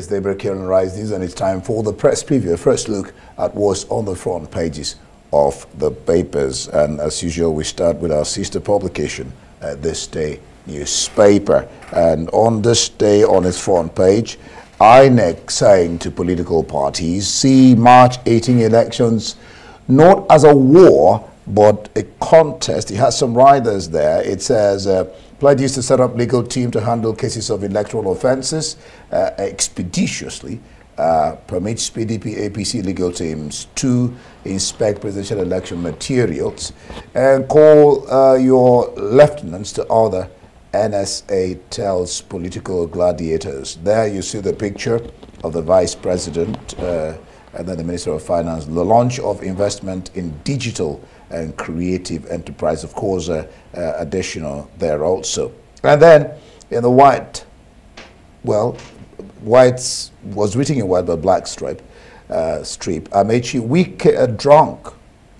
It's Daybreak here on Arise News, and it's time for the press preview. First look at what's on the front pages of the papers. And as usual, we start with our sister publication, uh, This Day newspaper. And on this day, on its front page, INEC saying to political parties, see March 18 elections not as a war, but a contest. It has some riders there. It says, uh, pledges to set up legal team to handle cases of electoral offences uh, expeditiously. Uh, permits PDP APC legal teams to inspect presidential election materials and call uh, your lieutenants to order NSA tells political gladiators. There you see the picture of the vice president uh, and then the minister of finance. The launch of investment in digital and creative enterprise, of course, uh, uh, additional there also. And then in the white, well, white was written in white but black stripe, uh, strip. Amaechi, Wike uh, drunk,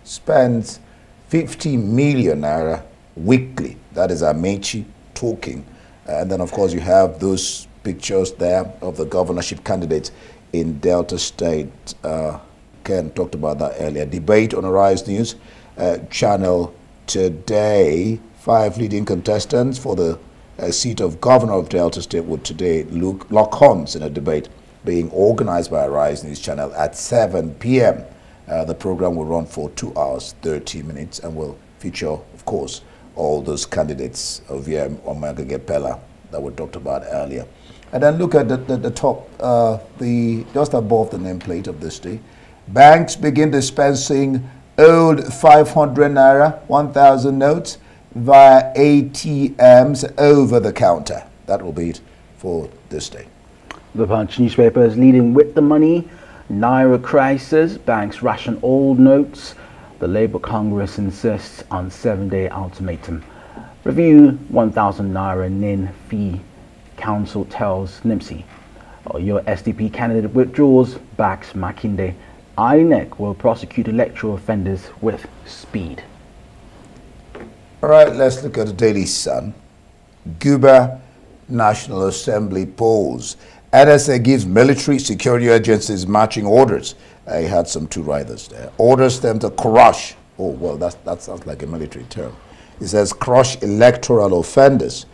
spends 50 million naira weekly. That is Amaechi talking. And then, of course, you have those pictures there of the governorship candidates in Delta State. Uh, Ken talked about that earlier. Debate on Arise News uh, channel today. Five leading contestants for the uh, seat of governor of Delta State would today look, lock horns in a debate being organized by Arise News channel at 7 p.m. Uh, the program will run for two hours, 30 minutes, and will feature, of course, all those candidates of VM Omega Gepela that we talked about earlier. And then look at the, the, the top, uh, the just above the nameplate of this day. Banks begin dispensing old 500 naira, 1,000 notes via ATMs over the counter. That will be it for this day. The Punch newspaper is leading with the money. Naira crisis, banks ration old notes. The Labour Congress insists on seven-day ultimatum. Review 1,000 Naira NIN fee. Council tells NIMC. Oyo SDP candidate withdraws, backs Makinde. INEC will prosecute electoral offenders with speed. All right, let's look at the Daily Sun. Guber National Assembly polls. NSA gives military security agencies marching orders. I had some two riders there. Orders them to crush. Oh, well, that's, that sounds like a military term. It says crush electoral offenders.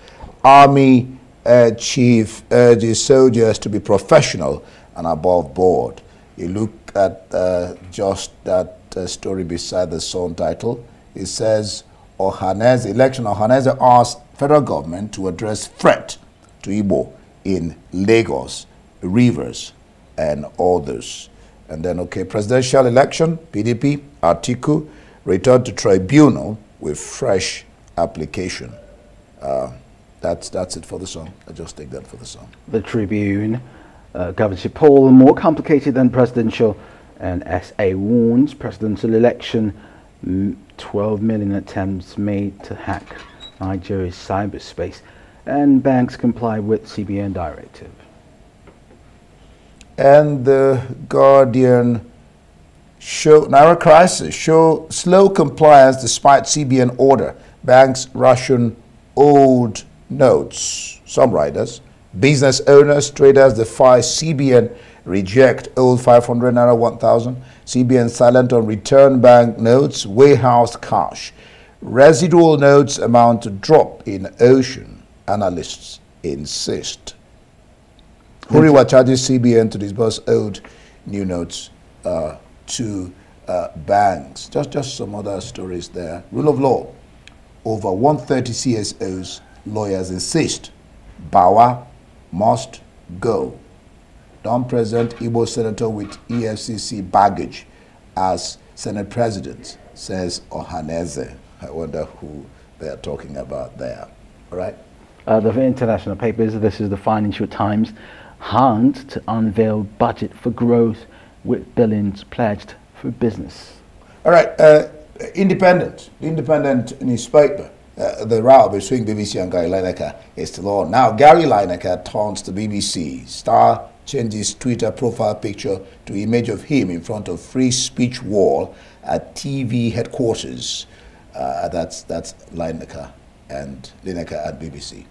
Army uh, chief urges soldiers to be professional and above board. You look at uh, just that uh, story beside the song title. It says, Ohanaeze, election Ohanaeze asked federal government to address threat to Igbo in Lagos, Rivers, and others. And then, okay, presidential election, PDP, Atiku, returned to tribunal with fresh application. Uh, that's, that's it for the song. I just take that for the song. The Tribune, uh, governorship poll more complicated than presidential, and SA warns presidential election 12 million attempts made to hack Nigeria's cyberspace, and banks comply with CBN directive. And the Guardian show Naira crisis show slow compliance despite CBN order. Banks ration old notes. Some riders, business owners, traders defy CBN reject old 500 naira 1000. CBN silent on return bank notes, warehouse cash. Residual notes amount to drop in ocean, analysts insist. Huriwa charges CBN to disburse old new notes uh, to uh, banks. Just, just some other stories there. Rule of law. Over 130 CSOs, lawyers insist. Bawa must go. Don't present Igbo Senator with EFCC baggage as Senate President, says Ohanaeze. I wonder who they're talking about there. All right? Uh, the international papers, this is the Financial Times, Hunt to unveil budget for growth with billions pledged for business. All right, uh, Independent, Independent newspaper. Uh, the row between BBC and Gary Lineker is still on. Now, Gary Lineker taunts the BBC. Star changes Twitter profile picture to image of him in front of free speech wall at TV headquarters. Uh, that's that's Lineker and Lineker at BBC.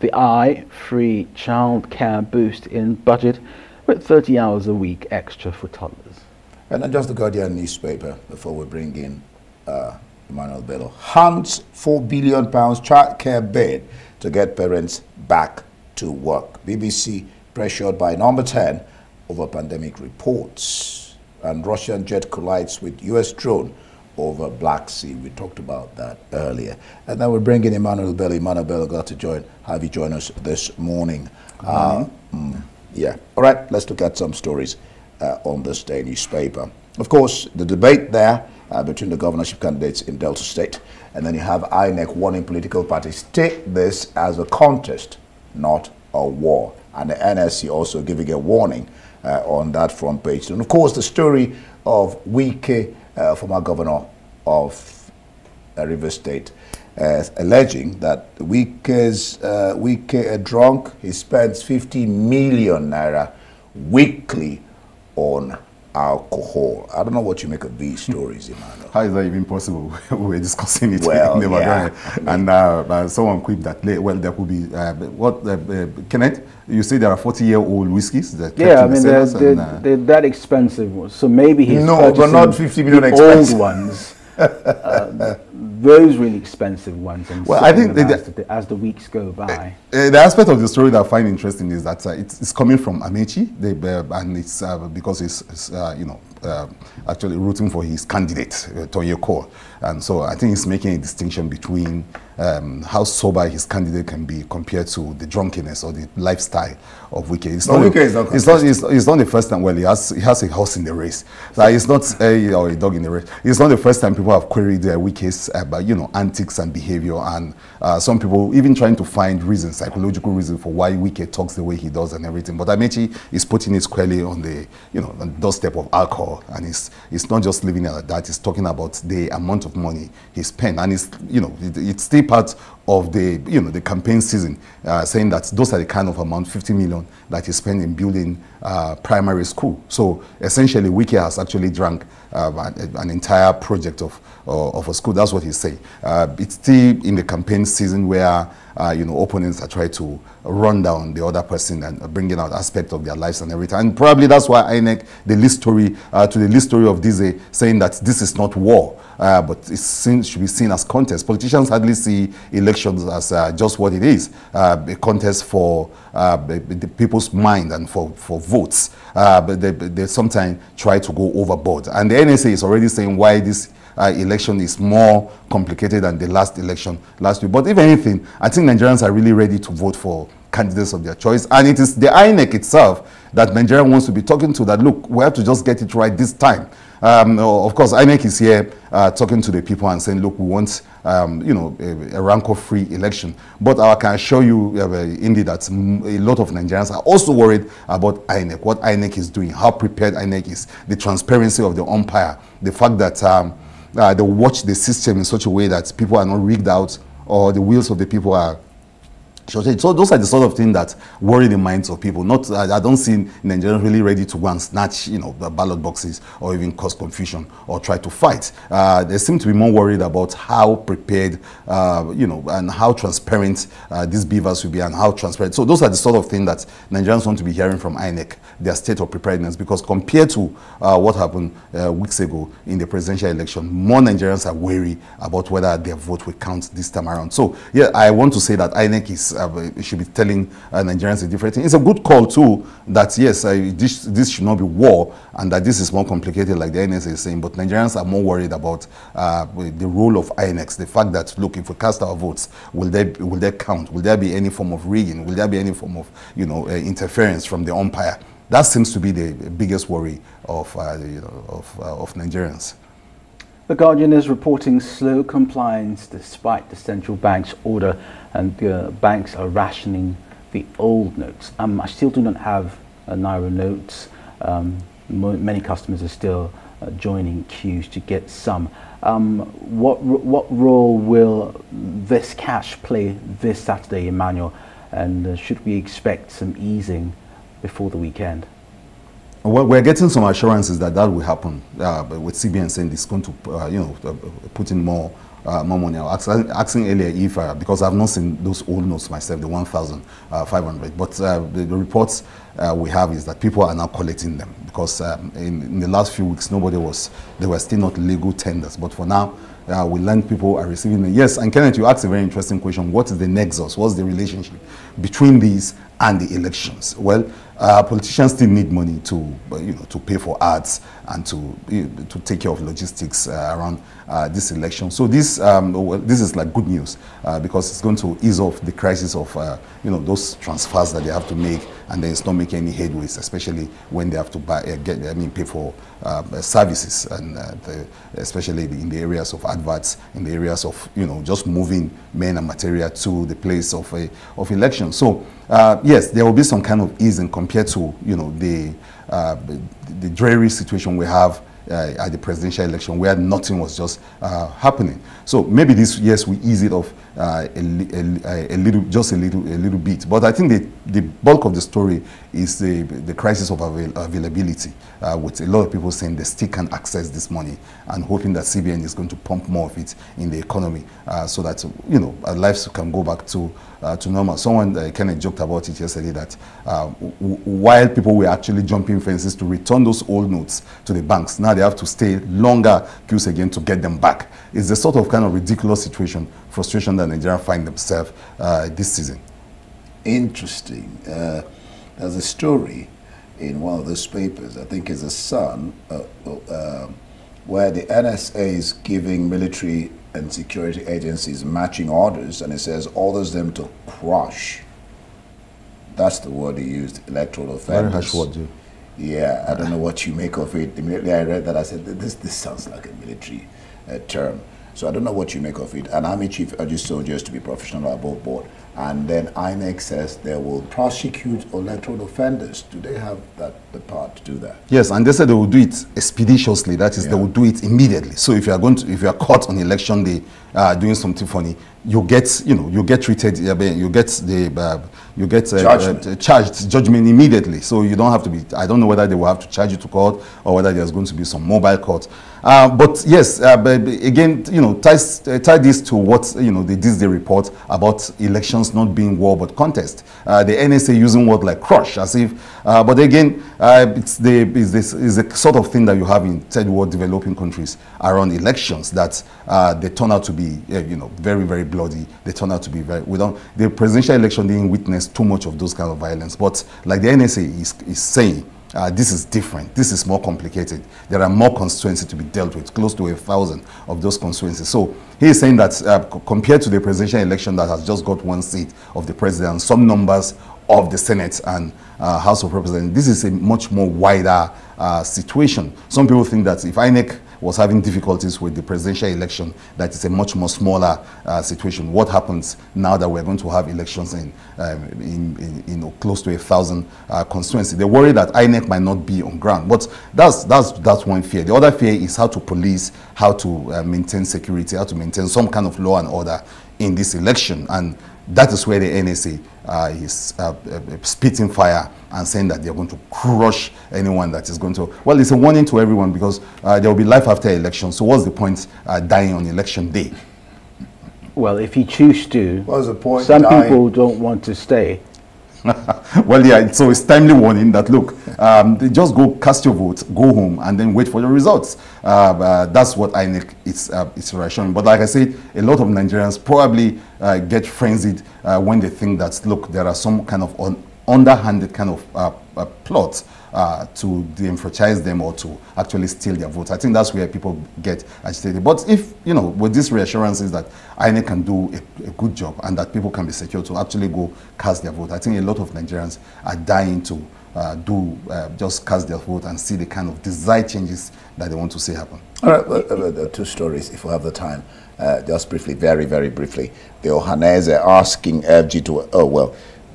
The I free childcare boost in budget with 30 hours a week extra for toddlers. And then just the Guardian newspaper before we bring in uh, Emmanuel Bello. Hunts 4 billion pounds childcare bid to get parents back to work. BBC pressured by number 10 over pandemic reports. And Russian jet collides with US drone over Black Sea. We talked about that earlier. And then we bring in Emmanuel Bello. Emmanuel Bello glad to join, have you join us this morning. Uh, mm, yeah. All right, let's look at some stories uh, on this day newspaper. Of course, the debate there uh, between the governorship candidates in Delta State, and then you have INEC warning political parties take this as a contest, not a war. And the NSC also giving a warning uh, on that front page. And of course, the story of Wike, uh, former governor of uh, River State, uh, alleging that Wike's, uh, Wike a drunk, he spends 50 million naira weekly on alcohol. I don't know what you make of these stories, Emmanuel. How is that even possible? we were discussing it well, in the yeah. and uh, uh, someone quipped that, well, there could be, uh, what, uh, uh, Kenneth, you say there are 40-year-old whiskies that Yeah, I mean, they're, they're, and, uh, they're, that expensive. So maybe he's No, but not 50 million expensive. old ones. uh, those really expensive ones and well, I think as, the, as, the, weeks go by. Uh, the aspect of the story that I find interesting is that uh, it's, it's, coming from Amaechi, uh, and it's uh, because he's, uh, you know actually rooting for his candidate, Tonye Cole. And so I think he's making a distinction between um, how sober his candidate can be compared to the drunkenness or the lifestyle of Wike. It's, no, not, Wike is not, it's, not, it's, it's, not the first time, well, he has, he has a horse in the race. So it's not a, or a dog in the race. It's not the first time people have queried uh, Wike's uh, you know, antics and behavior. And uh, some people even trying to find reasons, psychological reasons for why Wike talks the way he does and everything. But Amaechi is putting it squarely on the, you know, on the doorstep of alcohol. And it's, it's not just living like that. It's talking about the amount of money he spent. And it's, you know, it, it's still part of the, you know, the campaign season, uh, saying that those are the kind of amount, 50 million, that he spent in building uh, primary school. So essentially, Wike has actually drank uh, an entire project of, uh, of a school. That's what he's saying. Uh, it's still in the campaign season where uh, you know, opponents are trying to run down the other person and bringing out aspects of their lives and everything. And probably that's why INEC, the list story, to the list story of this, saying that this is not war, but it should be seen as contest. Politicians hardly see elections as uh, just what it is, uh, a contest for uh, the people's mind and for, for votes. but they, they sometimes try to go overboard. And the NSA is already saying why this uh, election is more complicated than the last election last week. But if anything, I think Nigerians are really ready to vote for candidates of their choice. And it is the INEC itself that Nigeria wants to be talking to that, look, we have to just get it right this time. Um, of course, INEC is here uh, talking to the people and saying, look, we want, um, you know, a, a rancor-free election. But I can assure you, uh, indeed, that a lot of Nigerians are also worried about INEC, what INEC is doing, how prepared INEC is, the transparency of the umpire, the fact that um, uh, they watch the system in such a way that people are not rigged out or the wheels of the people are so those are the sort of things that worry the minds of people. Not, I don't see Nigerians really ready to go and snatch, you know, the ballot boxes or even cause confusion or try to fight. Uh, they seem to be more worried about how prepared, uh, you know, and how transparent uh, these BVAS will be and how transparent. So those are the sort of things that Nigerians want to be hearing from INEC, their state of preparedness, because compared to uh, what happened uh, weeks ago in the presidential election, more Nigerians are wary about whether their vote will count this time around. So yeah, I want to say that INEC is uh, should be telling uh, Nigerians a different thing. It's a good call too that yes, uh, this, this should not be war and that this is more complicated like the NSA is saying, but Nigerians are more worried about uh, the role of INEC, the fact that, look, if we cast our votes, will they, will they count? Will there be any form of rigging? Will there be any form of, you know, uh, interference from the umpire? That seems to be the biggest worry of, uh, you know, of, of Nigerians. The Guardian is reporting slow compliance despite the central bank's order and the banks are rationing the old notes. Um, I still do not have uh, Naira notes. Um, many customers are still uh, joining queues to get some. Um, what, what role will this cash play this Saturday, Emmanuel? And uh, should we expect some easing before the weekend? Well, we're getting some assurances that that will happen uh, with CBN saying it's going to, uh, you know, uh, put in more uh, more money. I was asking, earlier if, uh, because I've not seen those old notes myself, the 1,500, but uh, the, the, reports uh, we have is that people are now collecting them because um, in, in, the last few weeks, nobody was, they were still not legal tenders. But for now, uh, we learn people are receiving them. Yes, and Kenneth, you asked a very interesting question. What is the nexus? What's the relationship between these and the elections? Well, uh, politicians still need money to, you know, to pay for ads and to, to take care of logistics uh, around uh, this election. So this, um, well, this is like good news uh, because it's going to ease off the crisis of, uh, you know, those transfers that they have to make and then it's not making any headways, especially when they have to buy, uh, get, I mean, pay for services and the, especially in the areas of adverts, in the areas of, you know, just moving men and material to the place of, a, of election. So yes, there will be some kind of easing compared to you know the uh, the dreary situation we have uh, at the presidential election where nothing was just uh, happening. So maybe this yes we ease it off uh, a, a, a, little, just a little, a little bit. But I think the, the bulk of the story is the, the crisis of avail availability, uh, with a lot of people saying they still can't access this money and hoping that CBN is going to pump more of it in the economy uh, so that, you know, our lives can go back to, uh, to normal. Someone uh, kind of joked about it yesterday that uh, while people were actually jumping fences to return those old notes to the banks, now they have to stay longer queues again to get them back. It's a sort of kind of ridiculous situation, frustration that Nigeria find themselves uh, this season. Interesting. Uh, there's a story in one of those papers, I think it's a Sun, uh, um, where the NSA is giving military and security agencies matching orders, and it says orders them to crush. That's the word he used, electoral offenders. Very harsh Yeah, I don't know what you make of it. Immediately I read that, I said, this, this sounds like a military uh, term. So I don't know what you make of it. An army chief urges soldiers to be professional above board. And then INEC says they will prosecute electoral offenders. Do they have that the power to do that? Yes, and they said they will do it expeditiously. That is, yeah. they will do it immediately. So if you are going to, if you are caught on election day uh, doing something funny, you get, you know, you get treated, you get the, uh, you get uh, judgment. Uh, charged judgment immediately. So you don't have to be. I don't know whether they will have to charge you to court or whether there's going to be some mobile court. Uh, but yes, uh, but again, you know, tie, uh, tie this to what you know the This Day report about elections not being war but contest. Uh, the NSA using word like crush as if, uh, but again, it's the is this is the sort of thing that you have in third world developing countries around elections that they turn out to be, you know, very very bloody. They turn out to be very. We don't. The presidential election didn't witness too much of those kind of violence. But like the NSA is, is saying, uh, this is different. This is more complicated. There are more constituencies to be dealt with, close to a thousand of those constituencies. So he is saying that uh, compared to the presidential election that has just got one seat of the president, some numbers of the Senate and uh, House of Representatives, this is a much more wider uh, situation. Some people think that if INEC was having difficulties with the presidential election, that is a much more smaller uh, situation. What happens now that we're going to have elections in, um, in, in, you know, close to a thousand uh, constituencies? They worry that INEC might not be on ground. But that's, that's, that's one fear. The other fear is how to police, how to uh, maintain security, how to maintain some kind of law and order in this election. And that is where the NSA uh, is uh, uh, spitting fire and saying that they're going to crush anyone that is going to. Well, it's a warning to everyone because uh, there will be life after election. So what's the point uh, dying on election day? Well, if you choose to, what's the point? Some dying? people don't want to stay. well, yeah, so it's timely warning that look, um, just go cast your vote, go home, and then wait for the results. Uh, uh, that's what INEC is uh, it's rationing. But like I said, a lot of Nigerians probably uh, get frenzied uh, when they think that look, there are some kind of un underhanded kind of uh, uh, uh, to de-enfranchise them or to actually steal their votes. I think that's where people get agitated. But if, you know, with these reassurances that INEC can do a, a, good job and that people can be secure to actually go cast their vote, I think a lot of Nigerians are dying to uh, do uh, just cast their vote and see the kind of desired changes that they want to see happen. All right, well, uh, two stories, if we have the time. Uh, just briefly, very, very briefly. The Ohanaeze asking FG to, oh, well,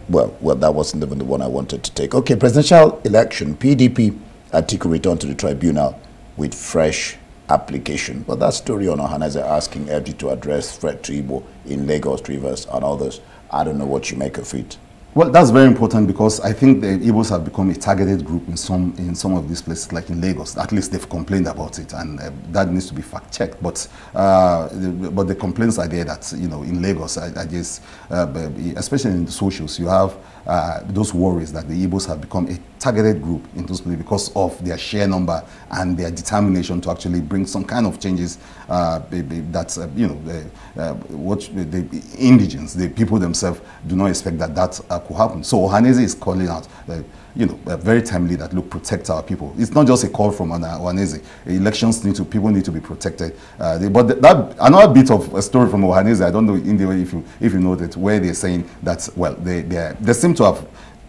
well, well, that wasn't even the one I wanted to take. Okay, presidential election, PDP Atiku returned to the tribunal with fresh application. But that story on Ohanaeze asking FG to address threat to Igbo in Lagos, Rivers, and others, I don't know what you make of it. Well, that's very important because I think the Igbos have become a targeted group in some in some of these places, like in Lagos. At least they've complained about it, and uh, that needs to be fact checked. But uh, the, but the complaints are there that you know in Lagos, I, I guess, uh, especially in the socials, you have uh, those worries that the Igbos have become a targeted group in those because of their sheer number and their determination to actually bring some kind of changes uh, that, uh, you know, the, uh, what the indigents, the people themselves do not expect that that uh, could happen. So Ohanaeze is calling out you know, uh, very timely that look protect our people. It's not just a call from Ohanaeze. Elections need to people need to be protected. Uh, they, but that another bit of a story from Ohanaeze, I don't know in the way if you if you know that where they're saying that well they they seem to have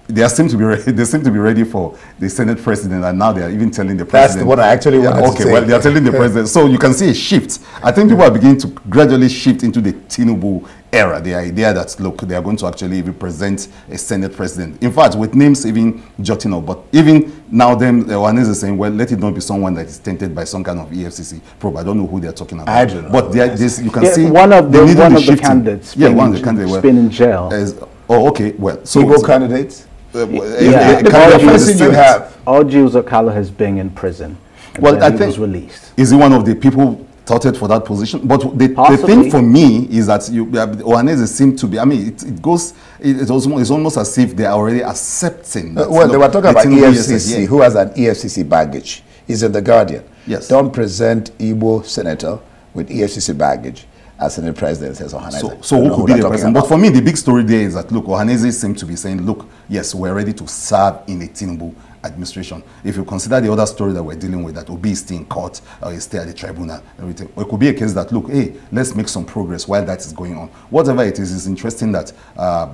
they seem to be ready, they seem to be ready for the Senate president, and now they are even telling the president. That's what I actually wanted yeah, okay, well, they are telling the president. So you can see a shift. I think people are beginning to gradually shift into the Tinubu era. The idea that look, they are going to actually represent a Senate president. In fact, with names even jotting up, but even now, them uh, one is saying, well, let it not be someone that is tainted by some kind of EFCC probe. I don't know who they are talking about. I don't know. But this, you can yeah, see one of the one of the candidates. Yeah, one of the candidates. Well, been in jail. Is, oh, okay. Well, so Igbo candidates. Uh, yeah, the, the person you have. Orji Uzor Kalu has been in prison. Well, I think was released. Is he one of the people touted for that position? But the, the thing for me is that you, Ohanaeze seem to be. I mean, it, it goes. It, it's, almost, it's almost as if they are already accepting. That, uh, well, they were talking about EFCC. Who has an EFCC baggage? Is in the Guardian. Yes. Don't present Igbo senator with EFCC baggage as Senate president says Ohanaeze. So, so who could be the president? But for me, the big story there is that, look, Ohanaeze seems to be saying, look, yes, we're ready to serve in a Tinubu administration. If you consider the other story that we're dealing with, that Obi is still in court or is still at the tribunal, everything, or it could be a case that, look, hey, let's make some progress while that is going on. Whatever it is, it's interesting that uh,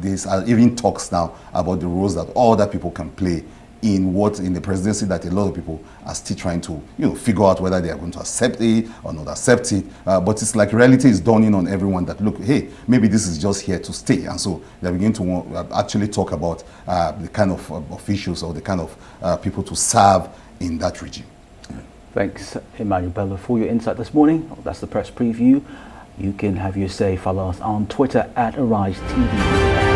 these are even talks now about the roles that all other people can play in what in the presidency that a lot of people are still trying to you know figure out whether they are going to accept it or not accept it. Uh, but it's like reality is dawning on everyone that look hey maybe this is just here to stay. And so they're beginning to uh, actually talk about uh, the kind of uh, officials or the kind of uh, people to serve in that regime. Thanks Emmanuel Bello for your insight this morning. That's the press preview. You can have your say follow us on Twitter at Arise TV